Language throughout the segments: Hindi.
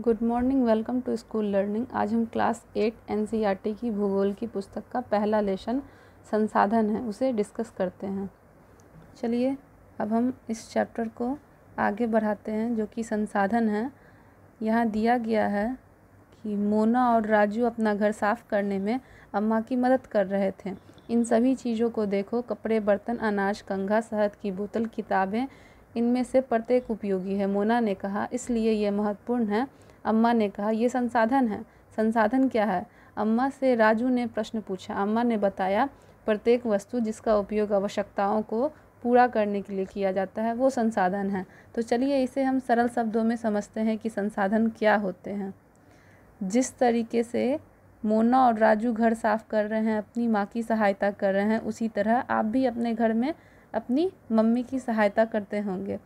Good morning, welcome to school learning. आज हम क्लास एट एन की भूगोल की पुस्तक का पहला लेशन, संसाधन है, उसे डिस्कस करते हैं। चलिए, अब हम इस चैप्टर को आगे बढ़ाते हैं, जो कि संसाधन है। यहाँ दिया गया है कि मोना और राजू अपना घर साफ़ करने में अम्मा की मदद कर रहे थे। इन सभी चीज़ों को देखो, कपड़े, बर्तन, अनाज, कंघा, शहद की बोतल, किताबें, इनमें से प्रत्येक उपयोगी है। मोना ने कहा, इसलिए यह महत्वपूर्ण है अम्मा ने कहा, ये संसाधन है। संसाधन क्या है? अम्मा से राजू ने प्रश्न पूछा। अम्मा ने बताया, प्रत्येक वस्तु जिसका उपयोग आवश्यकताओं को पूरा करने के लिए किया जाता है, वो संसाधन है। तो चलिए इसे हम सरल शब्दों में समझते हैं कि संसाधन क्या होते हैं। जिस तरीके से मोना और राजू घर साफ़ कर रहे हैं, अपनी माँ की सहायता कर रहे हैं, उसी तरह आप भी अपने घर में अपनी मम्मी की सहायता करते होंगे।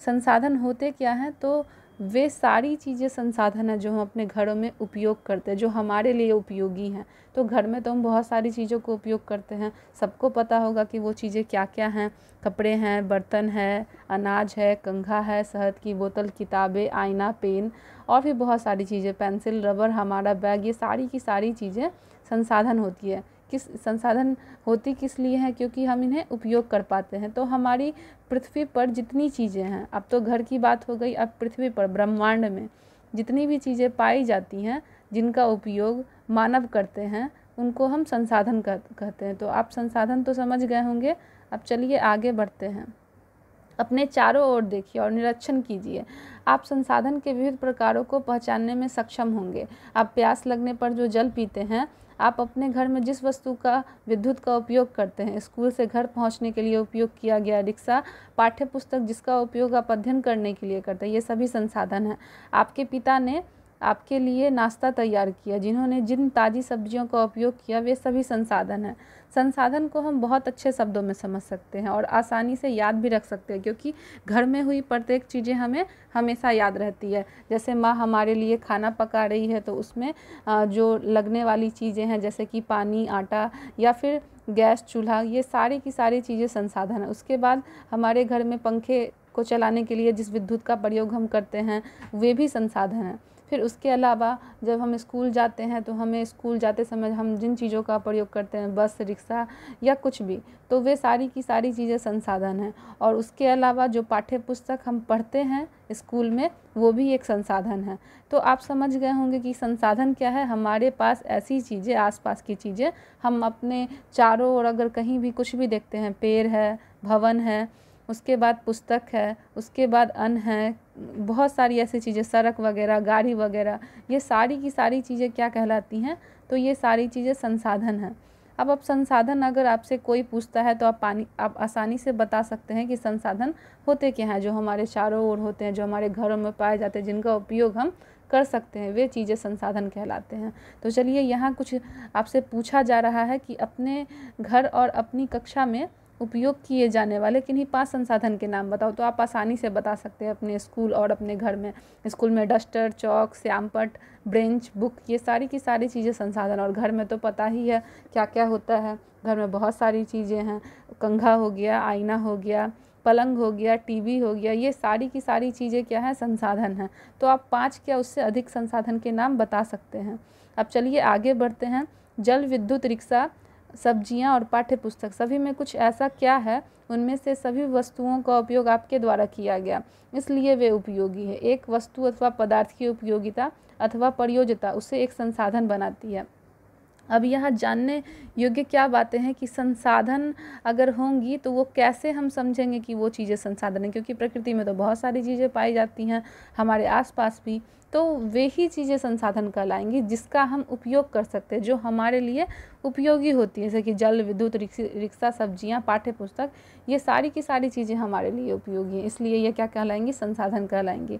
संसाधन होते क्या हैं? तो वे सारी चीज़ें संसाधन हैं जो हम अपने घरों में उपयोग करते हैं, जो हमारे लिए उपयोगी हैं। तो घर में तो हम बहुत सारी चीज़ों को उपयोग करते हैं। सबको पता होगा कि वो चीज़ें क्या क्या हैं। कपड़े हैं, बर्तन है, अनाज है, कंघा है, शहद की बोतल, किताबें, आईना, पेन और भी बहुत सारी चीज़ें, पेंसिल, रबर, हमारा बैग, ये सारी की सारी चीज़ें संसाधन होती है। किस संसाधन होती किस लिए हैं, क्योंकि हम इन्हें उपयोग कर पाते हैं। तो हमारी पृथ्वी पर जितनी चीज़ें हैं, अब तो घर की बात हो गई, अब पृथ्वी पर, ब्रह्मांड में, जितनी भी चीज़ें पाई जाती हैं, जिनका उपयोग मानव करते हैं, उनको हम संसाधन कहते हैं। तो आप संसाधन तो समझ गए होंगे, अब चलिए आगे बढ़ते हैं। अपने चारों ओर देखिए और निरीक्षण कीजिए। आप संसाधन के विविध प्रकारों को पहचानने में सक्षम होंगे। आप प्यास लगने पर जो जल पीते हैं आप अपने घर में जिस वस्तु का, विद्युत का उपयोग करते हैं, स्कूल से घर पहुँचने के लिए उपयोग किया गया रिक्शा पाठ्य पुस्तक जिसका उपयोग आप अध्ययन करने के लिए करते हैं, ये सभी संसाधन हैं। आपके पिता ने आपके लिए नाश्ता तैयार किया, जिन्होंने जिन ताज़ी सब्जियों का उपयोग किया, वे सभी संसाधन हैं। संसाधन को हम बहुत अच्छे शब्दों में समझ सकते हैं और आसानी से याद भी रख सकते हैं, क्योंकि घर में हुई प्रत्येक चीज़ें हमें हमेशा याद रहती है। जैसे माँ हमारे लिए खाना पका रही है तो उसमें जो लगने वाली चीज़ें हैं, जैसे कि पानी, आटा या फिर गैस, चूल्हा, ये सारी की सारी चीज़ें संसाधन है। उसके बाद हमारे घर में पंखे को चलाने के लिए जिस विद्युत का प्रयोग हम करते हैं, वे भी संसाधन हैं। फिर उसके अलावा जब हम स्कूल जाते हैं तो हमें स्कूल जाते समय हम जिन चीज़ों का प्रयोग करते हैं, बस, रिक्शा या कुछ भी तो वे सारी की सारी चीज़ें संसाधन हैं। और उसके अलावा जो पाठ्य पुस्तक हम पढ़ते हैं स्कूल में, वो भी एक संसाधन है। तो आप समझ गए होंगे कि संसाधन क्या है। हमारे पास ऐसी चीज़ें, आसपास की चीज़ें, हम अपने चारों ओर अगर कहीं भी कुछ भी देखते हैं, पेड़ है, भवन है, उसके बाद पुस्तक है, उसके बाद अन्न है बहुत सारी ऐसी चीज़ें, सड़क वगैरह, गाड़ी वगैरह, ये सारी की सारी चीज़ें क्या कहलाती हैं? तो ये सारी चीज़ें संसाधन हैं। अब अब संसाधन अगर आपसे कोई पूछता है तो आप पानी, आप आसानी से बता सकते हैं कि संसाधन होते क्या हैं, जो हमारे चारों ओर होते हैं, जो हमारे घरों में पाए जाते हैं, जिनका उपयोग हम कर सकते हैं, वे चीज़ें संसाधन कहलाते हैं। तो चलिए यहाँ कुछ आपसे पूछा जा रहा है कि अपने घर और अपनी कक्षा में उपयोग किए जाने वाले किन्हीं पाँच संसाधन के नाम बताओ तो आप आसानी से बता सकते हैं अपने स्कूल और अपने घर में। स्कूल में डस्टर, चौक, श्यामपट, ब्रेंच, बुक, ये सारी की सारी चीज़ें संसाधन और घर में तो पता ही है क्या क्या होता है। घर में बहुत सारी चीज़ें हैं। कंघा हो गया, आईना हो गया, पलंग हो गया, टीवी हो गया, ये सारी की सारी चीज़ें क्या है? संसाधन हैं। तो आप पाँच क्या उससे अधिक संसाधन के नाम बता सकते हैं। अब चलिए आगे बढ़ते हैं। जल विद्युत रिक्शा सब्ज़ियाँ और पाठ्य पुस्तक सभी में कुछ ऐसा क्या है? उनमें से सभी वस्तुओं का उपयोग आपके द्वारा किया गया। इसलिए वे उपयोगी है। एक वस्तु अथवा पदार्थ की उपयोगिता अथवा प्रयोजता उसे एक संसाधन बनाती है। अब यहाँ जानने योग्य क्या बातें हैं कि संसाधन अगर होंगी तो वो कैसे हम समझेंगे कि वो चीज़ें संसाधन हैं? क्योंकि प्रकृति में तो बहुत सारी चीज़ें पाई जाती हैं, हमारे आसपास भी तो वे ही चीज़ें संसाधन कहलाएँगी जिसका हम उपयोग कर सकते हैं, जो हमारे लिए उपयोगी होती है। जैसे कि जल, विद्युत, रिक्शा सब्ज़ियाँ, पाठ्य पुस्तक, ये सारी की सारी चीज़ें हमारे लिए उपयोगी हैं। इसलिए ये क्या कहलाएँगी? संसाधन कहलाएँगी।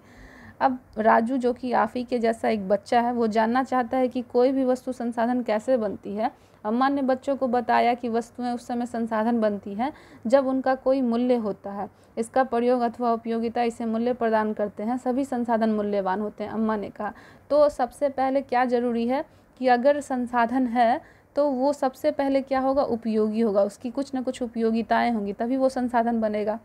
अब राजू जो कि आफ़ी के जैसा एक बच्चा है, वो जानना चाहता है कि कोई भी वस्तु संसाधन कैसे बनती है। अम्मा ने बच्चों को बताया कि वस्तुएँ उस समय संसाधन बनती हैं जब उनका कोई मूल्य होता है। इसका प्रयोग अथवा उपयोगिता इसे मूल्य प्रदान करते हैं, सभी संसाधन मूल्यवान होते हैं, अम्मा ने कहा। तो सबसे पहले क्या ज़रूरी है कि अगर संसाधन है तो वो सबसे पहले क्या होगा? उपयोगी होगा। उसकी कुछ ना कुछ उपयोगिताएँ होंगी, तभी वो संसाधन बनेगा।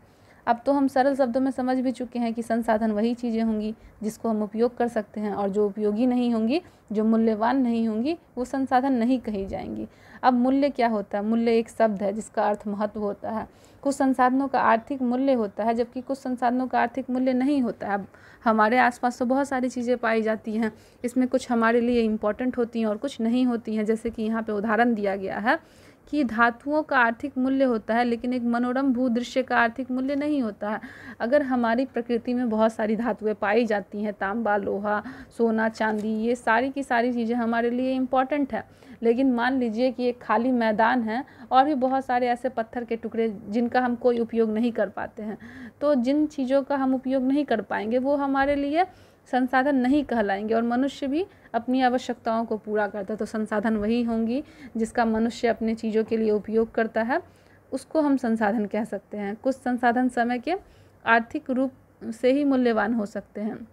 अब तो हम सरल शब्दों में समझ भी चुके हैं कि संसाधन वही चीज़ें होंगी जिसको हम उपयोग कर सकते हैं और जो उपयोगी नहीं होंगी, जो मूल्यवान नहीं होंगी, वो संसाधन नहीं कही जाएँगी। अब मूल्य क्या होता है? मूल्य एक शब्द है जिसका अर्थ महत्व होता है। कुछ संसाधनों का आर्थिक मूल्य होता है, जबकि कुछ संसाधनों का आर्थिक मूल्य नहीं होता। है हमारे आसपास तो बहुत सारी चीज़ें पाई जाती हैं। इसमें कुछ हमारे लिए इम्पोर्टेंट होती हैं और कुछ नहीं होती हैं। जैसे कि यहाँ पे उदाहरण दिया गया है। कि धातुओं का आर्थिक मूल्य होता है, लेकिन एक मनोरम भूदृश्य का आर्थिक मूल्य नहीं होता है। अगर हमारी प्रकृति में बहुत सारी धातुएँ पाई जाती हैं, तांबा, लोहा, सोना, चांदी, ये सारी की सारी चीज़ें हमारे लिए इंपॉर्टेंट है। लेकिन मान लीजिए कि एक खाली मैदान है और भी बहुत सारे ऐसे पत्थर के टुकड़े जिनका हम कोई उपयोग नहीं कर पाते हैं तो जिन चीज़ों का हम उपयोग नहीं कर पाएँगे, वो हमारे लिए संसाधन नहीं कहलाएँगे और मनुष्य भी अपनी आवश्यकताओं को पूरा करता है। तो संसाधन वही होंगी जिसका मनुष्य अपने चीज़ों के लिए उपयोग करता है। उसको हम संसाधन कह सकते हैं। कुछ संसाधन समय के आर्थिक रूप से ही मूल्यवान हो सकते हैं।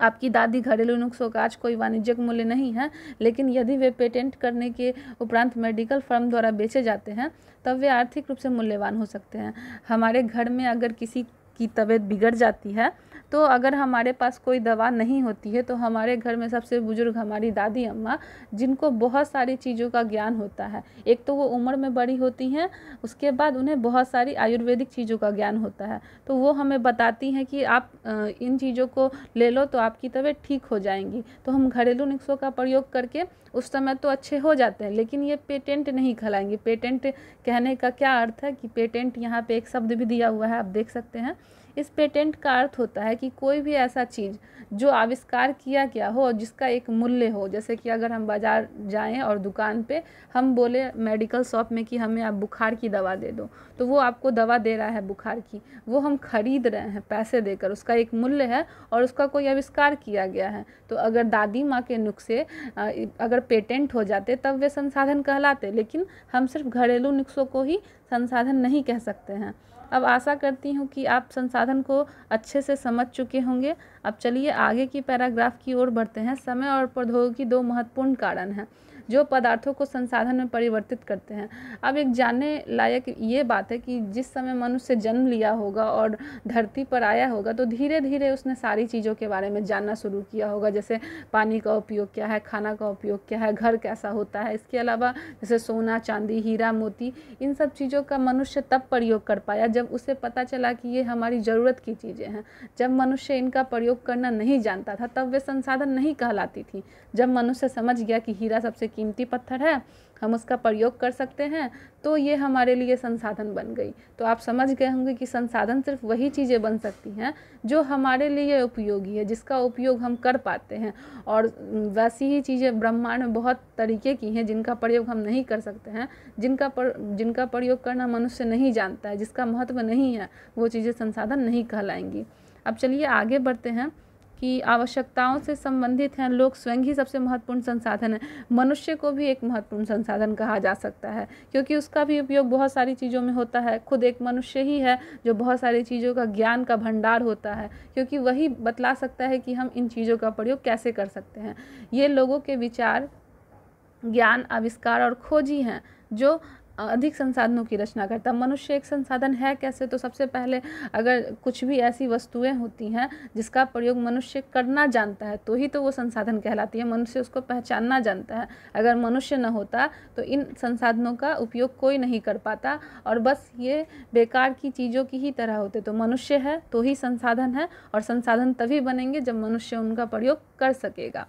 आपकी दादी, घरेलू नुस्खों का आज कोई वाणिज्यिक मूल्य नहीं है, लेकिन यदि वे पेटेंट करने के उपरांत मेडिकल फर्म द्वारा बेचे जाते हैं, तब वे आर्थिक रूप से मूल्यवान हो सकते हैं। हमारे घर में अगर किसी की तबीयत बिगड़ जाती है तो अगर हमारे पास कोई दवा नहीं होती है तो हमारे घर में सबसे बुज़ुर्ग हमारी दादी अम्मा, जिनको बहुत सारी चीज़ों का ज्ञान होता है। एक तो वो उम्र में बड़ी होती हैं, उसके बाद उन्हें बहुत सारी आयुर्वेदिक चीज़ों का ज्ञान होता है। तो वो हमें बताती हैं कि आप इन चीज़ों को ले लो तो आपकी तबीयत ठीक हो जाएँगी। तो हम घरेलू नुस्खों का प्रयोग करके उस समय तो अच्छे हो जाते हैं, लेकिन ये पेटेंट नहीं खिलाएँगे। पेटेंट कहने का क्या अर्थ है कि पेटेंट यहाँ पे एक शब्द भी दिया हुआ है, आप देख सकते हैं। इस पेटेंट का अर्थ होता है कि कोई भी ऐसा चीज़ जो आविष्कार किया गया हो और जिसका एक मूल्य हो, जैसे कि अगर हम बाज़ार जाएँ और दुकान पे हम बोले मेडिकल शॉप में कि हमें आप बुखार की दवा दे दो तो वो आपको दवा दे रहा है बुखार की, वो हम खरीद रहे हैं पैसे देकर, उसका एक मूल्य है और उसका कोई आविष्कार किया गया है। तो अगर दादी माँ के नुस्खे अगर पेटेंट हो जाते तब वे संसाधन कहलाते, लेकिन हम सिर्फ़ घरेलू नुस्खों को ही संसाधन नहीं कह सकते हैं। अब आशा करती हूँ कि आप संसाधन को अच्छे से समझ चुके होंगे। अब चलिए आगे की पैराग्राफ की ओर बढ़ते हैं। समय और प्रौद्योगिकी दो महत्वपूर्ण कारण हैं। जो पदार्थों को संसाधन में परिवर्तित करते हैं। अब एक जानने लायक ये बात है कि जिस समय मनुष्य जन्म लिया होगा और धरती पर आया होगा तो धीरे धीरे उसने सारी चीज़ों के बारे में जानना शुरू किया होगा। जैसे पानी का उपयोग क्या है, खाना का उपयोग क्या है, घर कैसा होता है, इसके अलावा जैसे सोना, चांदी, हीरा, मोती, इन सब चीज़ों का मनुष्य तब प्रयोग कर पाया जब उसे पता चला कि ये हमारी ज़रूरत की चीज़ें हैं। जब मनुष्य इनका प्रयोग करना नहीं जानता था, तब वे संसाधन नहीं कहलाती थी। जब मनुष्य समझ गया कि हीरा सबसे कीमती पत्थर है हम उसका प्रयोग कर सकते हैं तो ये हमारे लिए संसाधन बन गई। तो आप समझ गए होंगे कि संसाधन सिर्फ़ वही चीज़ें बन सकती हैं जो हमारे लिए उपयोगी है जिसका उपयोग हम कर पाते हैं। और वैसी ही चीज़ें ब्रह्मांड में बहुत तरीके की हैं जिनका प्रयोग हम नहीं कर सकते हैं जिनका पर, जिनका प्रयोग करना मनुष्य नहीं जानता है जिसका महत्व नहीं है वो चीज़ें संसाधन नहीं कहलाएँगी। अब चलिए आगे बढ़ते हैं। की आवश्यकताओं से संबंधित हैं। लोग स्वयं ही सबसे महत्वपूर्ण संसाधन है। मनुष्य को भी एक महत्वपूर्ण संसाधन कहा जा सकता है, क्योंकि उसका भी उपयोग बहुत सारी चीज़ों में होता है। खुद एक मनुष्य ही है, जो बहुत सारी चीज़ों का ज्ञान का भंडार होता है, क्योंकि वही बतला सकता है कि हम इन चीज़ों का प्रयोग कैसे कर सकते हैं। ये लोगों के विचार, ज्ञान, आविष्कार और खोज ही जो अधिक संसाधनों की रचना करता। मनुष्य एक संसाधन है कैसे? तो सबसे पहले अगर कुछ भी ऐसी वस्तुएँ होती हैं जिसका प्रयोग मनुष्य करना जानता है तो ही तो वो संसाधन कहलाती है। मनुष्य उसको पहचानना जानता है। अगर मनुष्य न होता तो इन संसाधनों का उपयोग कोई नहीं कर पाता और बस ये बेकार की चीज़ों की ही तरह होते। तो मनुष्य है तो ही संसाधन है और संसाधन तभी बनेंगे जब मनुष्य उनका प्रयोग कर सकेगा।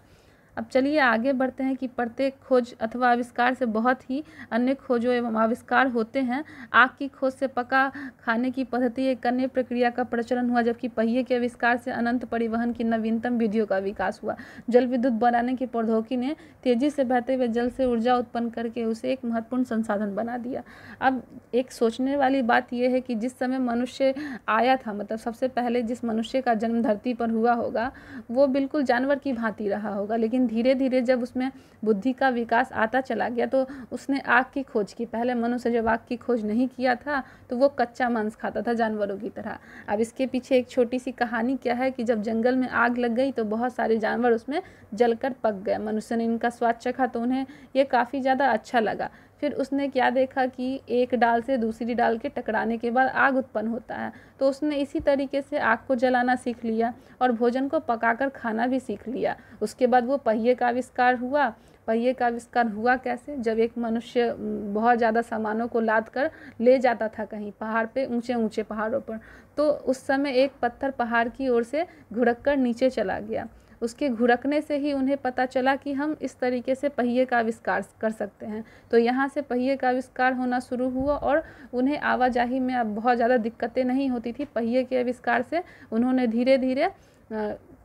अब चलिए आगे बढ़ते हैं कि प्रत्येक खोज अथवा आविष्कार से बहुत ही अन्य खोजों एवं आविष्कार होते हैं। आग की खोज से पका खाने की पद्धति, एक अन्य प्रक्रिया का प्रचलन हुआ, जबकि पहिए के आविष्कार से अनंत परिवहन की नवीनतम विधियों का विकास हुआ। जल विद्युत बनाने की प्रौद्योगिकी ने तेज़ी से बहते हुए जल से ऊर्जा उत्पन्न करके उसे एक महत्वपूर्ण संसाधन बना दिया। अब एक सोचने वाली बात यह है कि जिस समय मनुष्य आया था मतलब सबसे पहले जिस मनुष्य का जन्म धरती पर हुआ होगा, वो बिल्कुल जानवर की भांति रहा होगा, लेकिन धीरे धीरे जब उसमें बुद्धि का विकास आता चला गया तो उसने आग की खोज की। पहले मनुष्य जब आग की खोज नहीं किया था तो वो कच्चा मांस खाता था जानवरों की तरह। अब इसके पीछे एक छोटी सी कहानी क्या है कि जब जंगल में आग लग गई तो बहुत सारे जानवर उसमें जलकर पक गए। मनुष्य ने इनका स्वाद चखा तो उन्हें ये काफ़ी ज़्यादा अच्छा लगा। फिर उसने क्या देखा कि एक डाल से दूसरी डाल के टकराने के बाद आग उत्पन्न होता है। तो उसने इसी तरीके से आग को जलाना सीख लिया और भोजन को पकाकर खाना भी सीख लिया। उसके बाद वो पहिए का आविष्कार हुआ। पहिए का आविष्कार हुआ कैसे? जब एक मनुष्य बहुत ज़्यादा सामानों को लाद कर ले जाता था कहीं पहाड़ पे ऊँचे ऊँचे पहाड़ों पर तो उस समय एक पत्थर पहाड़ की ओर से घुड़क कर नीचे चला गया। उसके घुरकने से ही उन्हें पता चला कि हम इस तरीके से पहिए का आविष्कार कर सकते हैं। तो यहाँ से पहिए का आविष्कार होना शुरू हुआ और उन्हें आवाजाही में अब बहुत ज़्यादा दिक्कतें नहीं होती थी। पहिए के आविष्कार से उन्होंने धीरे धीरे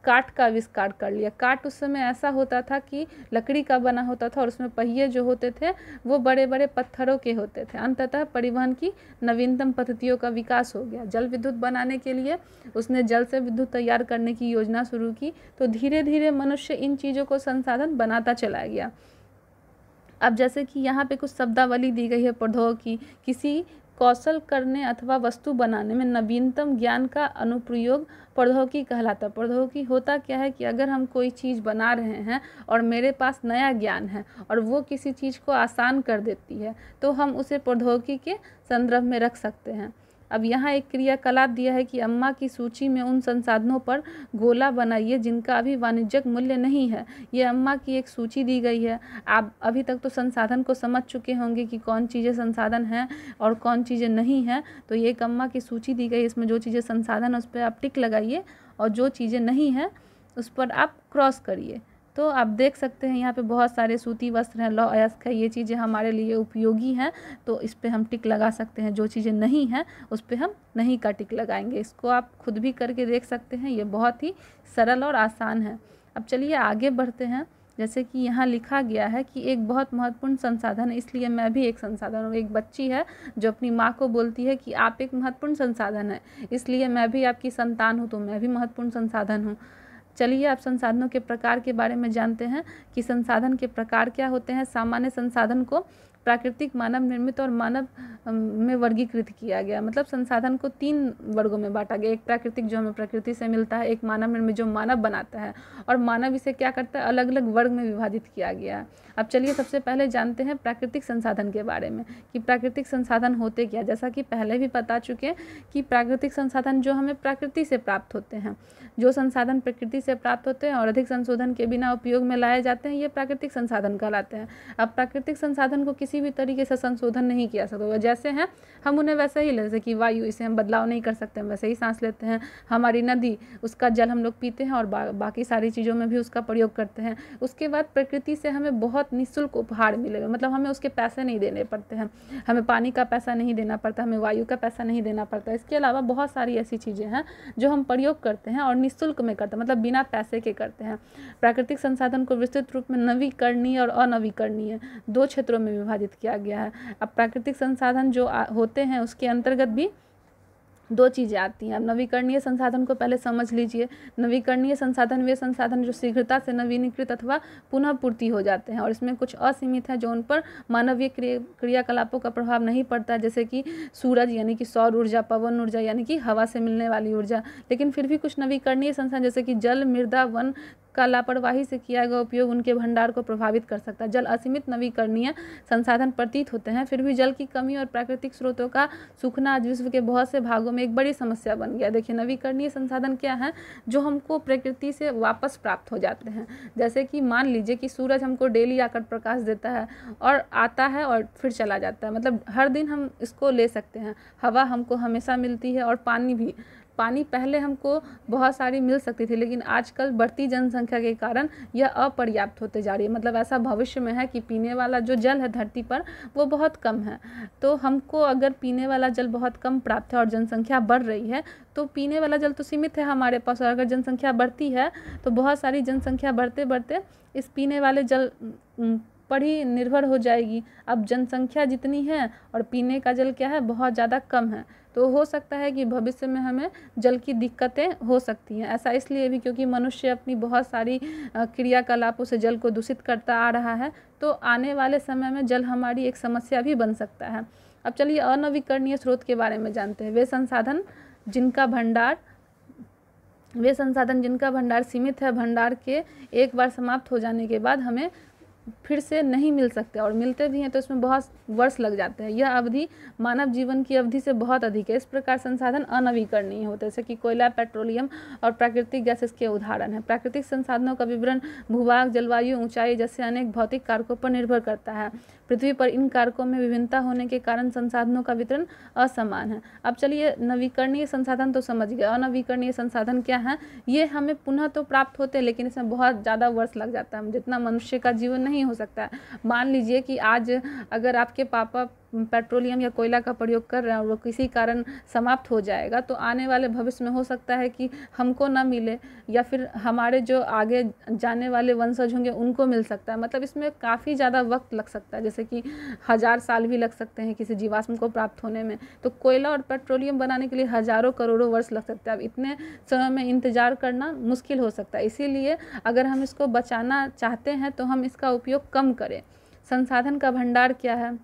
काठ का आविष्कार कर लिया। काट उस समय ऐसा होता था कि लकड़ी का बना होता था और उसमें पहिए जो होते थे, वो बड़े बड़े पत्थरों के होते थे। अंततः परिवहन की नवीनतम पद्धतियों का विकास हो गया। जल विद्युत बनाने के लिए उसने जल से विद्युत तैयार करने की योजना शुरू की तो धीरे धीरे मनुष्य इन चीज़ों को संसाधन बनाता चला गया। अब जैसे कि यहाँ पे कुछ शब्दावली दी गई है प्रौद्योगिकी किसी कौशल करने अथवा वस्तु बनाने में नवीनतम ज्ञान का अनुप्रयोग प्रौद्योगिकी कहलाता है। प्रौद्योगिकी होता क्या है कि अगर हम कोई चीज़ बना रहे हैं और मेरे पास नया ज्ञान है और वो किसी चीज़ को आसान कर देती है तो हम उसे प्रौद्योगिकी के संदर्भ में रख सकते हैं। अब यहाँ एक क्रियाकलाप दिया है कि अम्मा की सूची में उन संसाधनों पर गोला बनाइए जिनका अभी वाणिज्यिक मूल्य नहीं है। ये अम्मा की एक सूची दी गई है। आप अभी तक तो संसाधन को समझ चुके होंगे कि कौन चीज़ें संसाधन हैं और कौन चीज़ें नहीं हैं। तो ये एक अम्मा की सूची दी गई इसमें जो चीज़ें संसाधन उस पर आप टिक लगाइए और जो चीज़ें नहीं हैं, उस पर आप क्रॉस करिए। तो आप देख सकते हैं यहाँ पे बहुत सारे सूती वस्त्र हैं, लौ अयस्क है, ये चीज़ें हमारे लिए उपयोगी हैं। तो इस पर हम टिक लगा सकते हैं, जो चीज़ें नहीं हैं, उस पर हम नहीं का टिक लगाएँगे। इसको आप खुद भी करके देख सकते हैं, ये बहुत ही सरल और आसान है। अब चलिए आगे बढ़ते हैं। जैसे कि यहाँ लिखा गया है कि एक बहुत महत्वपूर्ण संसाधन है इसलिए मैं भी एक संसाधन हूँ एक बच्ची है, जो अपनी माँ को बोलती है कि आप एक महत्वपूर्ण संसाधन है, इसलिए मैं भी आपकी संतान हूँ तो मैं भी महत्वपूर्ण संसाधन हूँ। चलिए आप संसाधनों के प्रकार के बारे में जानते हैं कि संसाधन के प्रकार क्या होते हैं। सामान्य संसाधन को प्राकृतिक मानव निर्मित और मानव में वर्गीकृत किया गया। मतलब संसाधन को तीन वर्गों में बांटा गया। एक प्राकृतिक जो हमें प्रकृति से मिलता है, एक मानव निर्मित जो मानव बनाता है। और मानव इसे क्या करता है? अलग अलग वर्ग में विभाजित किया गया। है अब चलिए सबसे पहले जानते हैं प्राकृतिक संसाधन के बारे में कि प्राकृतिक संसाधन होते क्या? जैसा कि पहले भी बता चुके हैं कि प्राकृतिक संसाधन जो हमें प्रकृति से प्राप्त होते हैं। जो संसाधन प्रकृति से प्राप्त होते हैं और अधिक संशोधन के बिना उपयोग में लाए जाते हैं, ये प्राकृतिक संसाधन कहलाते हैं। अब प्राकृतिक संसाधन को किसी भी तरीके से संशोधन नहीं किया सकता जैसे हैं हम उन्हें वैसे ही ले जैसे कि वायु इसे हम बदलाव नहीं कर सकते हम वैसे ही सांस लेते हैं। हमारी नदी उसका जल हम लोग पीते हैं और बा, बाकी सारी चीज़ों में भी उसका प्रयोग करते हैं। उसके बाद प्रकृति से हमें बहुत निःशुल्क उपहार मिलेगा मतलब हमें उसके पैसे नहीं देने पड़ते हैं। हमें पानी का पैसा नहीं देना पड़ता हमें वायु का पैसा नहीं देना पड़ता। इसके अलावा बहुत सारी ऐसी चीज़ें हैं जो हम प्रयोग करते हैं और निःशुल्क में करते हैं। मतलब बिना पैसे के करते हैं। प्राकृतिक संसाधन को विस्तृत रूप में नवीकरणीय और अनवीकरणीय दो क्षेत्रों में विभाजित किया गया है। अब प्राकृतिक संसाधन जो होते हैं, उसके अंतर्गत भी दो चीज़ें आती हैं। अब नवीकरणीय संसाधन को पहले समझ लीजिए। नवीकरणीय संसाधन वे संसाधन जो शीघ्रता से नवीनीकृत अथवा पुनः पूर्ति हो जाते हैं और इसमें कुछ असीमित है जो उन पर मानवीय क्रियाकलापों का प्रभाव नहीं पड़ता। जैसे कि सूरज, यानी कि सौर ऊर्जा, पवन ऊर्जा, यानी कि हवा से मिलने वाली ऊर्जा। लेकिन फिर भी कुछ नवीकरणीय संसाधन, जैसे कि जल, मृदा, वन का लापरवाही से किया गया उपयोग उनके भंडार को प्रभावित कर सकता है। जल असीमित नवीकरणीय संसाधन प्रतीत होते हैं, फिर भी जल की कमी और प्राकृतिक स्रोतों का सूखना आज विश्व के बहुत से भागों में एक बड़ी समस्या बन गया। देखिए, नवीकरणीय संसाधन क्या है, जो हमको प्रकृति से वापस प्राप्त हो जाते हैं। जैसे कि मान लीजिए कि सूरज हमको डेली आकर प्रकाश देता है और आता है और फिर चला जाता है। मतलब हर दिन हम इसको ले सकते हैं। हवा हमको हमेशा मिलती है और पानी भी पानी पहले हमको बहुत सारी मिल सकती थी, लेकिन आजकल बढ़ती जनसंख्या के कारण यह अपर्याप्त होते जा रही है। मतलब ऐसा भविष्य में है कि पीने वाला जो जल है धरती पर, वो बहुत कम है। तो हमको अगर पीने वाला जल बहुत कम प्राप्त है और जनसंख्या बढ़ रही है तो पीने वाला जल तो सीमित है हमारे पास, और अगर जनसंख्या बढ़ती है तो बहुत सारी जनसंख्या बढ़ते बढ़ते इस पीने वाले जल पर ही निर्भर हो जाएगी। अब जनसंख्या जितनी है और पीने का जल क्या है, बहुत ज़्यादा कम है। तो हो सकता है कि भविष्य में हमें जल की दिक्कतें हो सकती हैं। ऐसा इसलिए भी क्योंकि मनुष्य अपनी बहुत सारी क्रियाकलापों से जल को दूषित करता आ रहा है तो आने वाले समय में जल हमारी एक समस्या भी बन सकता है। अब चलिए अनवीकरणीय स्रोत के बारे में जानते हैं। वे संसाधन जिनका भंडार, वे संसाधन जिनका भंडार सीमित है, भंडार के एक बार समाप्त हो जाने के बाद हमें फिर से नहीं मिल सकते और मिलते भी हैं तो इसमें बहुत वर्ष लग जाते हैं। यह अवधि मानव जीवन की अवधि से बहुत अधिक है। इस प्रकार संसाधन अनवीकरणीय होते हैं। जैसे कि कोयला, पेट्रोलियम और प्राकृतिक गैस इसके उदाहरण हैं। प्राकृतिक संसाधनों का विवरण भूभाग, जलवायु, ऊंचाई जैसे अनेक भौतिक कारकों पर निर्भर करता है। पृथ्वी पर इन कारकों में विभिन्नता होने के कारण संसाधनों का वितरण असमान है। अब चलिए, नवीकरणीय संसाधन तो समझ गए। अनवीकरणीय संसाधन क्या है? ये हमें पुनः तो प्राप्त होते हैं, लेकिन इसमें बहुत ज़्यादा वर्ष लग जाता है। जितना मनुष्य का जीवन नहीं हो सकता। है मान लीजिए कि आज अगर आपके पापा पेट्रोलियम या कोयला का प्रयोग कर रहे हैं और वो किसी कारण समाप्त हो जाएगा तो आने वाले भविष्य में हो सकता है कि हमको ना मिले या फिर हमारे जो आगे जाने वाले वंशज होंगे उनको मिल सकता है। मतलब इसमें काफ़ी ज़्यादा वक्त लग सकता है, जैसे कि हज़ार साल भी लग सकते हैं किसी जीवाश्म को प्राप्त होने में। तो कोयला और पेट्रोलियम बनाने के लिए हज़ारों करोड़ों वर्ष लग सकते हैं। अब इतने समय में इंतज़ार करना मुश्किल हो सकता है। इसीलिए अगर हम इसको बचाना चाहते हैं तो हम इसका उपयोग कम करें। संसाधन का भंडार क्या है?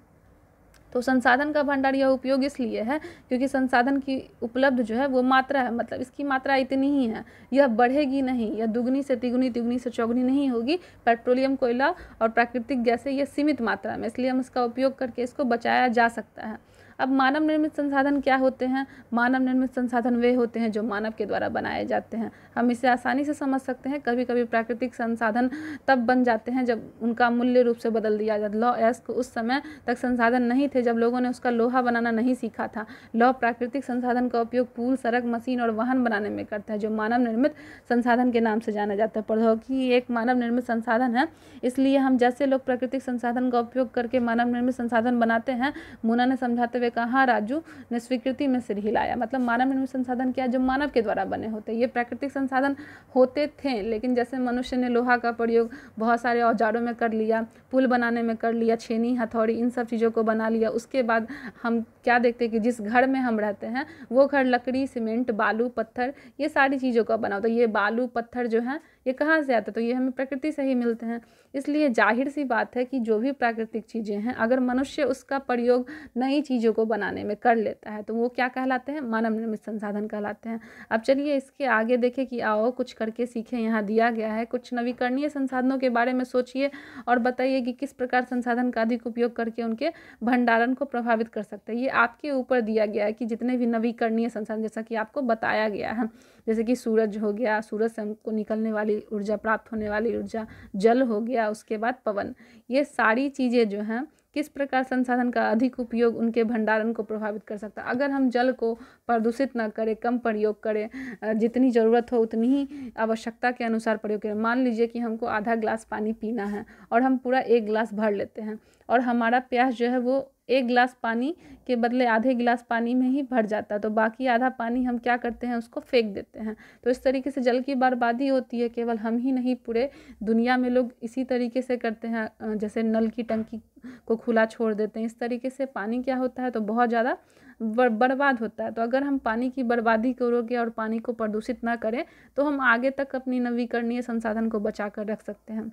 तो संसाधन का भंडार यह उपयोग इसलिए है क्योंकि संसाधन की उपलब्ध जो है वो मात्रा है मतलब इसकी मात्रा इतनी ही है। यह बढ़ेगी नहीं, यह दुगनी से तिगुनी तिगुनी से चौगुनी नहीं होगी। पेट्रोलियम, कोयला और प्राकृतिक गैसें यह सीमित मात्रा में, इसलिए हम इसका उपयोग करके इसको बचाया जा सकता है। अब मानव निर्मित संसाधन क्या होते हैं? मानव निर्मित संसाधन वे होते हैं जो मानव के द्वारा बनाए जाते हैं। हम इसे आसानी से समझ सकते हैं। कभी कभी प्राकृतिक संसाधन तब बन जाते हैं जब उनका मूल्य रूप से बदल दिया जाता लौ एस्क उस समय तक संसाधन नहीं थे जब लोगों ने उसका लोहा बनाना नहीं सीखा था। लौ प्राकृतिक संसाधन का उपयोग पुल, सड़क, मशीन और वाहन बनाने में करता है, जो मानव निर्मित संसाधन के नाम से जाना जाता है। प्रौद्योगिकी एक मानव निर्मित संसाधन है, इसलिए हम जैसे लोग प्राकृतिक संसाधन का उपयोग करके मानव निर्मित संसाधन बनाते हैं मुना ने समझाते हुए कहा हाँ राजू, ने स्वीकृति में सिर हिलाया। मतलब मानव निर्मित संसाधन क्या जो मानव के द्वारा बने होते। ये प्राकृतिक संसाधन होते थे, लेकिन जैसे मनुष्य ने लोहा का प्रयोग बहुत सारे औजारों में कर लिया, पुल बनाने में कर लिया, छेनी, हथौड़ी, इन सब चीज़ों को बना लिया, उसके बाद हम क्या देखते हैं कि जिस घर में हम रहते हैं, वो घर लकड़ी, सीमेंट, बालू, पत्थर, ये सारी चीज़ों का बना होता है ये बालू, पत्थर जो है ये कहाँ से आता है? तो ये हमें प्रकृति से ही मिलते हैं। इसलिए ज़ाहिर सी बात है कि जो भी प्राकृतिक चीज़ें हैं, अगर मनुष्य उसका प्रयोग नई चीज़ों को बनाने में कर लेता है तो वो क्या कहलाते हैं? मानव निर्मित संसाधन कहलाते हैं। अब चलिए इसके आगे देखें कि आओ, कुछ करके सीखें। यहाँ दिया गया है, कुछ नवीकरणीय संसाधनों के बारे में सोचिए और बताइए कि किस प्रकार संसाधन का अधिक उपयोग करके उनके भंडारण को प्रभावित कर सकते हैं। ये आपके ऊपर दिया गया है कि जितने भी नवीकरणीय संसाधन, जैसा कि आपको बताया गया है। जैसे कि सूरज हो गया, सूरज से हमको निकलने वाली ऊर्जा, प्राप्त होने वाली ऊर्जा, जल हो गया, उसके बाद पवन। ये सारी चीज़ें जो हैं, किस प्रकार संसाधन का अधिक उपयोग उनके भंडारण को प्रभावित कर सकता है? अगर हम जल को प्रदूषित ना करें, कम प्रयोग करें जितनी ज़रूरत हो उतनी ही आवश्यकता के अनुसार प्रयोग करें। मान लीजिए कि हमको आधा ग्लास पानी पीना है और हम पूरा एक ग्लास भर लेते हैं। और हमारा प्यास जो है वो एक गिलास पानी के बदले आधे गिलास पानी में ही भर जाता है। तो बाकी आधा पानी हम क्या करते हैं, उसको फेंक देते हैं। तो इस तरीके से जल की बर्बादी होती है, केवल हम ही नहीं, पूरे दुनिया में लोग इसी तरीके से करते हैं। जैसे नल की टंकी को खुला छोड़ देते हैं। इस तरीके से पानी क्या होता है तो बहुत ज़्यादा बर्बाद होता है। तो अगर हम पानी की बर्बादी को रोकें और पानी को प्रदूषित ना करें तो हम आगे तक अपनी नवीकरणीय संसाधन को बचा कर रख सकते हैं।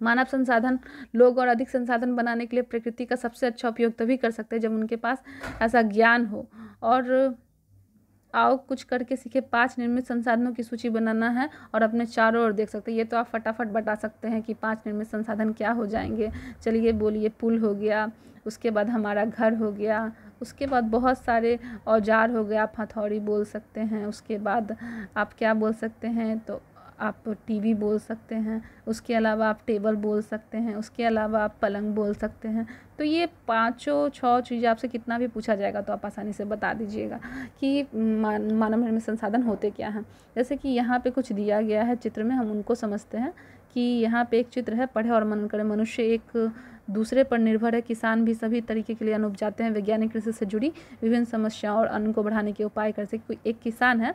मानव संसाधन, लोग और अधिक संसाधन बनाने के लिए प्रकृति का सबसे अच्छा उपयोग तभी कर सकते हैं जब उनके पास ऐसा ज्ञान हो। और आओ कुछ करके सीखे, पाँच निर्मित संसाधनों की सूची बनाना है और अपने चारों ओर देख सकते हैं। ये तो आप फटाफट बता सकते हैं कि पाँच निर्मित संसाधन क्या हो जाएँगे। चलिए बोलिए, पुल हो गया, उसके बाद हमारा घर हो गया, उसके बाद बहुत सारे औज़ार हो गए, आप हथौड़ी बोल सकते हैं, उसके बाद आप क्या बोल सकते हैं तो आप टीवी बोल सकते हैं, उसके अलावा आप टेबल बोल सकते हैं, उसके अलावा आप पलंग बोल सकते हैं। तो ये पाँचों छः चीज़ें आपसे कितना भी पूछा जाएगा तो आप आसानी से बता दीजिएगा कि मानव निर्मित संसाधन होते क्या हैं। जैसे कि यहाँ पे कुछ दिया गया है चित्र में, हम उनको समझते हैं कि यहाँ पे एक चित्र है, पढ़े और मन करे। मनुष्य एक दूसरे पर निर्भर है। किसान भी सभी तरीके के लिए अन्न उपजाते हैं। वैज्ञानिक कृषि से जुड़ी विभिन्न समस्याओं और अन्न को बढ़ाने के उपाय कर सकते कोई एक किसान है,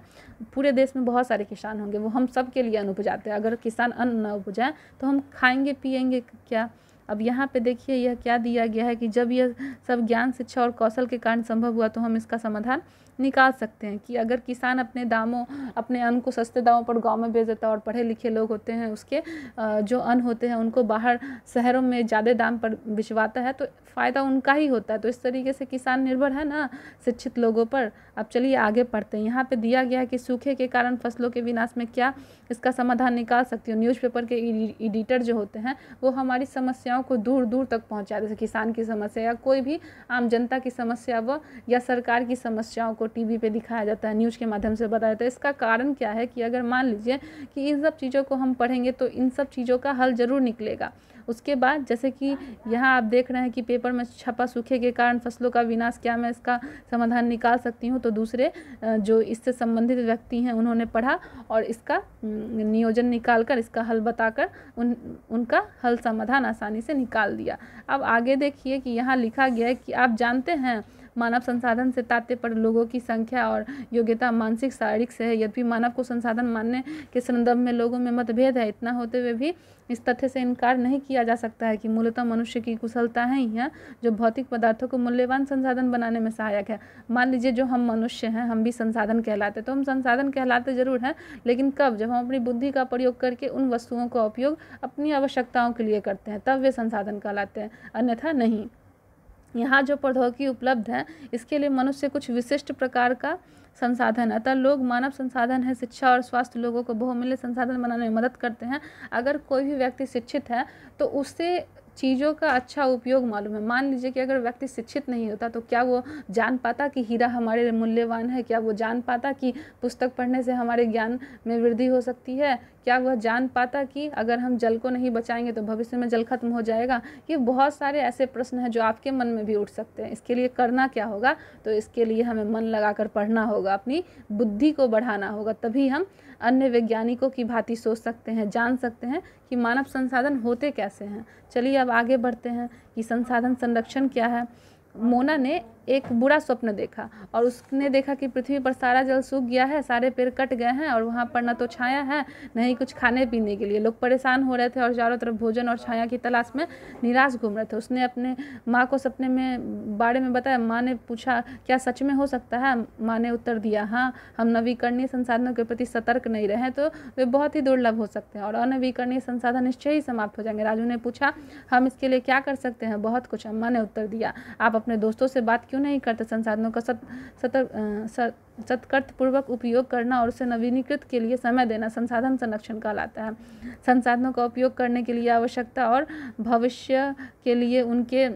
पूरे देश में बहुत सारे किसान होंगे। वो हम सब के लिए अन्न उपजाते हैं। अगर किसान अन्न न उपजाए तो हम खाएँगे पियेंगे क्या? अब यहाँ पे देखिए, यह क्या दिया गया है कि जब यह सब ज्ञान, शिक्षा और कौशल के कारण संभव हुआ तो हम इसका समाधान निकाल सकते हैं कि अगर किसान अपने दामों, अपने अन्न को सस्ते दामों पर गाँव में बेच देता है और पढ़े लिखे लोग होते हैं, उसके जो अन्न होते हैं, उनको बाहर शहरों में ज़्यादा दाम पर भिजवाता है तो फ़ायदा उनका ही होता है। तो इस तरीके से किसान निर्भर है ना शिक्षित लोगों पर। अब चलिए आगे पढ़ते हैं। यहाँ पे दिया गया है कि सूखे के कारण फ़सलों के विनाश में क्या इसका समाधान निकाल सकती हूँ। न्यूज़पेपर के एडिटर जो होते हैं, वो हमारी समस्याओं को दूर दूर तक पहुँचा जैसे किसान की समस्या या कोई भी आम जनता की समस्या व या सरकार की समस्याओं को टी वी दिखाया जाता है, न्यूज़ के माध्यम से बताया जाता है। इसका कारण क्या है कि अगर मान लीजिए कि इन सब चीज़ों को हम पढ़ेंगे तो इन सब चीज़ों का हल ज़रूर निकलेगा। उसके बाद जैसे कि यहाँ आप देख रहे हैं कि पेपर में छपा सूखे के कारण फ़सलों का विनाश, क्या मैं इसका समाधान निकाल सकती हूँ? तो दूसरे जो इससे संबंधित व्यक्ति हैं, उन्होंने पढ़ा और इसका नियोजन निकाल कर इसका हल बताकर उन, उनका हल समाधान आसानी से निकाल दिया। अब आगे देखिए कि यहाँ लिखा गया है कि आप जानते हैं मानव संसाधन से तात्य पर लोगों की संख्या और योग्यता, मानसिक, शारीरिक से है यद्यपि मानव को संसाधन मानने के संदर्भ में लोगों में मतभेद है। इतना होते हुए भी इस तथ्य से इनकार नहीं किया जा सकता है कि मूलतः मनुष्य की कुशलता है ही है जो भौतिक पदार्थों को मूल्यवान संसाधन बनाने में सहायक है। मान लीजिए जो हम मनुष्य हैं, हम भी संसाधन कहलाते तो हम संसाधन कहलाते ज़रूर हैं, लेकिन कब? जब हम अपनी बुद्धि का प्रयोग करके उन वस्तुओं का उपयोग अपनी आवश्यकताओं के लिए करते हैं, तब वे संसाधन कहलाते हैं, अन्यथा नहीं। यहाँ जो प्रौद्योगिकी उपलब्ध है, इसके लिए मनुष्य कुछ विशिष्ट प्रकार का संसाधन, अतः लोग मानव संसाधन है, शिक्षा और स्वास्थ्य लोगों को बहुमूल्य संसाधन बनाने में मदद करते हैं। अगर कोई भी व्यक्ति शिक्षित है तो उससे चीज़ों का अच्छा उपयोग मालूम है। मान लीजिए कि अगर व्यक्ति शिक्षित नहीं होता तो क्या वो जान पाता कि हीरा हमारे लिए मूल्यवान है? क्या वो जान पाता कि पुस्तक पढ़ने से हमारे ज्ञान में वृद्धि हो सकती है? क्या वह जान पाता कि अगर हम जल को नहीं बचाएँगे तो भविष्य में जल खत्म हो जाएगा? ये बहुत सारे ऐसे प्रश्न हैं जो आपके मन में भी उठ सकते हैं। इसके लिए करना क्या होगा? तो इसके लिए हमें मन लगाकर पढ़ना होगा, अपनी बुद्धि को बढ़ाना होगा, तभी हम अन्य वैज्ञानिकों की भांति सोच सकते हैं, जान सकते हैं कि मानव संसाधन होते कैसे हैं। चलिए अब आगे बढ़ते हैं कि संसाधन संरक्षण क्या है। मोना ने एक बुरा स्वप्न देखा और उसने देखा कि पृथ्वी पर सारा जल सूख गया है, सारे पेड़ कट गए हैं और वहाँ पर न तो छाया है, न ही कुछ खाने पीने के लिए। लोग परेशान हो रहे थे और चारों तरफ़ भोजन और छाया की तलाश में निराश घूम रहे थे। उसने अपने माँ को सपने में, बारे में बताया, माँ ने पूछा, क्या सच में हो सकता है? माँ ने उत्तर दिया हाँ हम नवीकरणीय संसाधनों के प्रति सतर्क नहीं रहे तो वे बहुत ही दुर्लभ हो सकते हैं और अनवीकरणीय संसाधन निश्चय ही समाप्त हो जाएँगे। राजू ने पूछा, हम इसके लिए क्या कर सकते हैं? बहुत कुछ। अम्मा ने उत्तर दिया, आप अपने दोस्तों से बात क्यों नहीं करते, संसाधनों का सत सतर्क सत्कर्तपूर्वक उपयोग करना और उसे नवीनीकृत के लिए समय देना, संसाधन संरक्षण कहलाता है। संसाधनों का उपयोग करने के लिए आवश्यकता और भविष्य के लिए उनके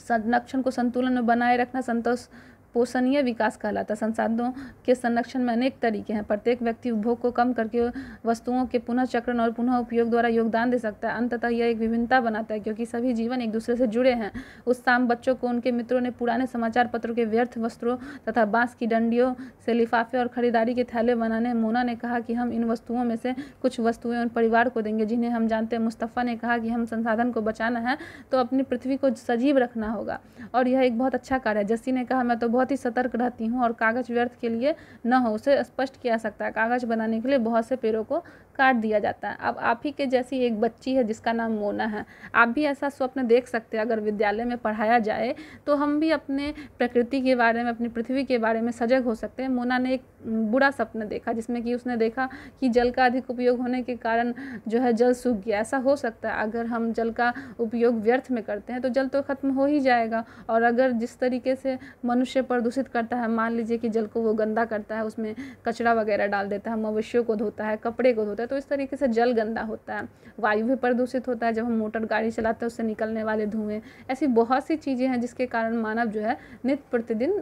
संरक्षण को संतुलन में बनाए रखना, संतोष पोषणीय विकास कहलाता है। संसाधनों के संरक्षण में अनेक तरीके हैं। प्रत्येक व्यक्ति उपभोग को कम करके वस्तुओं के पुनः चक्रण और पुनः उपयोग द्वारा योगदान दे सकता है। अंततः यह एक विभिन्नता बनाता है, क्योंकि सभी जीवन एक दूसरे से जुड़े हैं। उस शाम बच्चों को उनके मित्रों ने पुराने समाचार पत्रों के व्यर्थ वस्त्रों तथा बाँस की डंडियों से लिफाफे और खरीदारी के थैले बनाने, मोना ने कहा कि हम इन वस्तुओं में से कुछ वस्तुएँ उन परिवार को देंगे, जिन्हें हम जानते हैं। मुस्तफ़ा ने कहा कि हम संसाधन को बचाना है तो अपनी पृथ्वी को सजीव रखना होगा। और यह एक बहुत अच्छा कार्य है। जस्सी ने कहा, मैं तो बहुत ही सतर्क रहती हूँ और कागज़ व्यर्थ के लिए न हो, उसे स्पष्ट किया सकता है। कागज़ बनाने के लिए बहुत से पेड़ों को काट दिया जाता है। अब आप ही के जैसी एक बच्ची है जिसका नाम मोना है, आप भी ऐसा स्वप्न देख सकते हैं। अगर विद्यालय में पढ़ाया जाए तो हम भी अपने प्रकृति के बारे में, अपनी पृथ्वी के बारे में सजग हो सकते हैं। मोना ने एक बुरा सपना देखा, जिसमें कि उसने देखा कि जल का अधिक उपयोग होने के कारण जो है जल सूख गया। ऐसा हो सकता है, अगर हम जल का उपयोग व्यर्थ में करते हैं तो जल तो खत्म हो ही जाएगा। और अगर जिस तरीके से मनुष्य प्रदूषित करता है, मान लीजिए कि जल को वो गंदा करता है, उसमें कचरा वगैरह डाल देता है, मवेशियों को धोता है, कपड़े को धोता है तो इस तरीके से जल गंदा होता है। वायु भी प्रदूषित होता है। जब हम मोटर गाड़ी चलाते हैं, उससे निकलने वाले धुएँ, ऐसी बहुत सी चीज़ें हैं जिसके कारण मानव जो है नित्य प्रतिदिन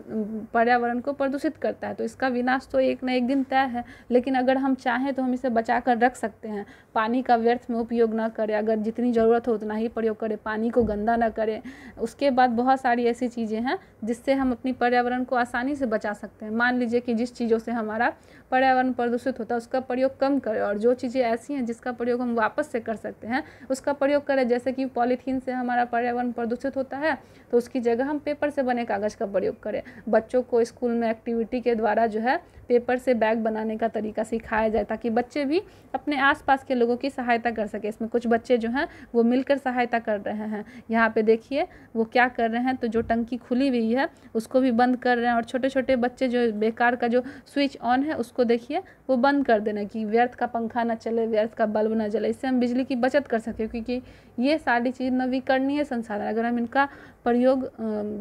पर्यावरण को प्रदूषित करता है। तो इसका विनाश तो एक ना एक दिन तय है। लेकिन अगर हम चाहें तो हम इसे बचा कर रख सकते हैं। पानी का व्यर्थ में उपयोग ना करें। अगर जितनी ज़रूरत हो, उतना ही प्रयोग करें। पानी को गंदा ना करें। उसके बाद बहुत सारी ऐसी चीज़ें हैं जिससे हम अपनी पर्यावरण को आसानी से बचा सकते हैं। मान लीजिए कि जिस चीज़ों से हमारा पर्यावरण प्रदूषित होता है, उसका प्रयोग कम करें और जो चीज़ें ऐसी हैं जिसका प्रयोग हम वापस से कर सकते हैं, उसका प्रयोग करें। जैसे कि पॉलीथीन से हमारा पर्यावरण प्रदूषित होता है तो उसकी जगह हम पेपर से बने कागज़ का प्रयोग करें। बच्चों को स्कूल में एक्टिविटी के द्वारा जो है पेपर से बैग बनाने का तरीका सिखाया जाए, ताकि बच्चे भी अपने आसपास के लोगों की सहायता कर सके। इसमें कुछ बच्चे जो हैं, वो मिलकर सहायता कर रहे हैं। यहाँ पे देखिए, वो क्या कर रहे हैं तो जो टंकी खुली हुई है, उसको भी बंद कर रहे हैं और छोटे छोटे बच्चे जो बेकार का जो स्विच ऑन है, उसको देखिए, वो बंद कर देना कि व्यर्थ का पंखा ना चले, व्यर्थ का बल्ब ना जले। इससे हम बिजली की बचत कर सकें क्योंकि ये सारी चीज़ नवीकरणीय संसाधन अगर हम इनका प्रयोग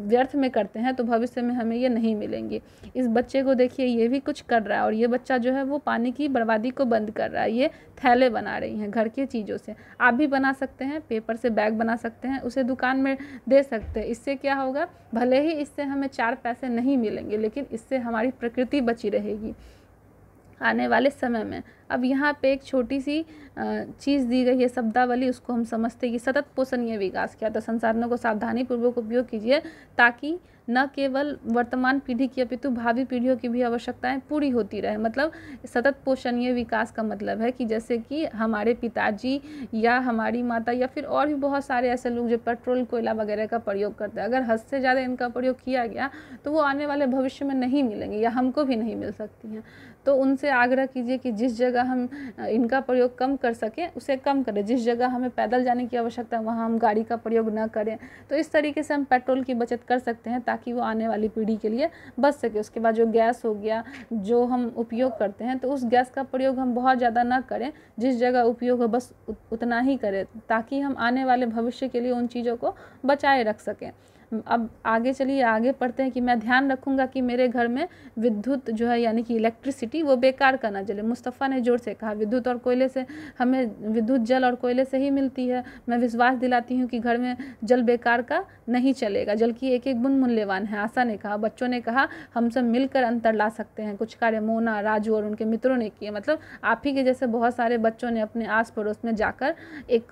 व्यर्थ में करते हैं तो भविष्य में हमें ये नहीं मिलेंगी। इस बच्चे को देखिए, ये भी कुछ कर रहा है और ये बच्चा जो है, वो पानी की बर्बादी को बंद कर रहा है। ये थैले बना रही हैं घर की चीज़ों से। आप भी बना सकते हैं, पेपर से बैग बना सकते हैं, उसे दुकान में दे सकते हैं। इससे क्या होगा? भले ही इससे हमें चार पैसे नहीं मिलेंगे, लेकिन इससे हमारी प्रकृति बची रहेगी। आने वाले समय में। अब यहाँ पे एक छोटी सी चीज़ दी गई है, शब्दावली, उसको हम समझते हैं कि सतत पोषणीय विकास, क्या तो संसाधनों को सावधानीपूर्वक उपयोग कीजिए ताकि न केवल वर्तमान पीढ़ी की, अपितु भावी पीढ़ियों की भी आवश्यकताएँ पूरी होती रहे। मतलब सतत पोषणीय विकास का मतलब है कि जैसे कि हमारे पिताजी या हमारी माता या फिर और भी बहुत सारे ऐसे लोग जो पेट्रोल, कोयला वगैरह का प्रयोग करते हैं। अगर हद से ज़्यादा इनका प्रयोग किया गया तो वो आने वाले भविष्य में नहीं मिलेंगे या हमको भी नहीं मिल सकती हैं। तो उनसे आग्रह कीजिए कि जिस जगह हम इनका प्रयोग कम कर सकें, उसे कम करें। जिस जगह हमें पैदल जाने की आवश्यकता है, वहाँ हम गाड़ी का प्रयोग न करें। तो इस तरीके से हम पेट्रोल की बचत कर सकते हैं, ताकि वो आने वाली पीढ़ी के लिए बच सके। उसके बाद जो गैस हो गया, जो हम उपयोग करते हैं तो उस गैस का प्रयोग हम बहुत ज़्यादा ना करें। जिस जगह उपयोग हो, बस उतना ही करें, ताकि हम आने वाले भविष्य के लिए उन चीज़ों को बचाए रख सकें। अब आगे चलिए, आगे पढ़ते हैं कि मैं ध्यान रखूँगा कि मेरे घर में विद्युत जो है, यानी कि इलेक्ट्रिसिटी वो बेकार का ना जले। मुस्तफ़ा ने ज़ोर से कहा, विद्युत और कोयले से हमें, विद्युत, जल और कोयले से ही मिलती है। मैं विश्वास दिलाती हूँ कि घर में जल बेकार का नहीं चलेगा जल की एक एक बुन मूल्यवान है। आशा ने कहा, बच्चों ने कहा, हम सब मिलकर अंतर ला सकते हैं। कुछ कार्य मोना, राजू और उनके मित्रों ने किए। मतलब आप ही के जैसे बहुत सारे बच्चों ने अपने आस पड़ोस में जाकर एक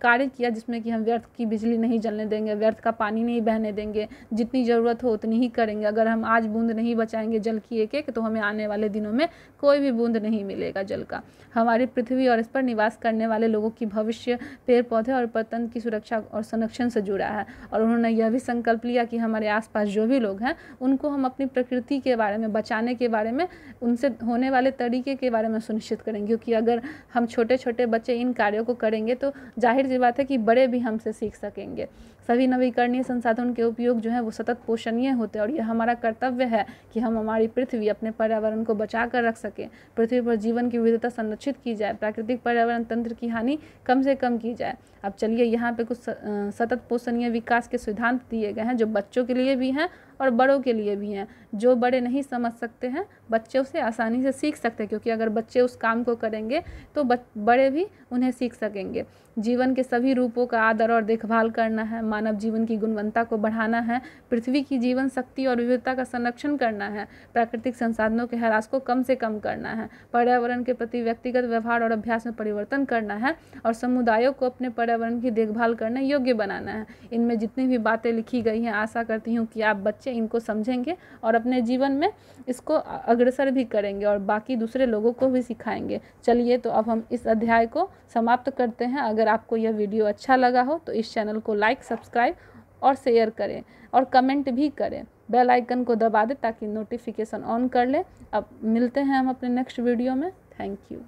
कार्य किया, जिसमें कि हम व्यर्थ की बिजली नहीं जलने देंगे, व्यर्थ का पानी नहीं बहने देंगे, जितनी ज़रूरत हो उतनी ही करेंगे। अगर हम आज बूंद नहीं बचाएँगे जल की एक एक तो हमें आने वाले दिनों में कोई भी बूंद नहीं मिलेगा जल का। हमारी पृथ्वी और इस पर निवास करने वाले लोगों की भविष्य पेड़ पौधे और पतन की सुरक्षा और संरक्षण से जुड़ा है। और उन्होंने यह भी संकल्प लिया कि हमारे आसपास जो भी लोग हैं, उनको हम अपनी प्रकृति के बारे में, बचाने के बारे में, उनसे होने वाले तरीके के बारे में सुनिश्चित करेंगे। क्योंकि अगर हम छोटे छोटे बच्चे इन कार्यों को करेंगे तो ज़ाहिर सी बात है कि बड़े भी हमसे सीख सकेंगे। सभी नवीकरणीय संसाधन के उपयोग जो है वो सतत पोषणीय होते हैं और यह हमारा कर्तव्य है कि हम हमारी पृथ्वी अपने पर्यावरण को बचा कर रख सकें, पृथ्वी पर जीवन की विविधता संरक्षित की जाए, प्राकृतिक पर्यावरण तंत्र की हानि कम से कम की जाए। अब चलिए यहाँ पे कुछ सतत पोषणीय विकास के सिद्धांत दिए गए हैं जो बच्चों के लिए भी हैं और बड़ों के लिए भी हैं। जो बड़े नहीं समझ सकते हैं, बच्चे उसे आसानी से सीख सकते हैं, क्योंकि अगर बच्चे उस काम को करेंगे तो बड़े भी उन्हें सीख सकेंगे। जीवन के सभी रूपों का आदर और देखभाल करना है, मानव जीवन की गुणवत्ता को बढ़ाना है, पृथ्वी की जीवन शक्ति और विविधता का संरक्षण करना है, प्राकृतिक संसाधनों के ह्रास को कम से कम करना है, पर्यावरण के प्रति व्यक्तिगत व्यवहार और अभ्यास में परिवर्तन करना है, और समुदायों को अपने पर्यावरण की देखभाल करने योग्य बनाना है। इनमें जितनी भी बातें लिखी गई हैं, आशा करती हूँ कि आप बच्चे इनको समझेंगे और अपने जीवन में इसको अग्रसर भी करेंगे और बाकी दूसरे लोगों को भी सिखाएँगे। चलिए तो अब हम इस अध्याय को समाप्त करते हैं। अगर आपको यह वीडियो अच्छा लगा हो तो इस चैनल को लाइक, सब्सक्राइब और शेयर करें और कमेंट भी करें। बेल आइकन को दबा दें ताकि नोटिफिकेशन ऑन कर लें। अब मिलते हैं हम अपने नेक्स्ट वीडियो में। Thank you.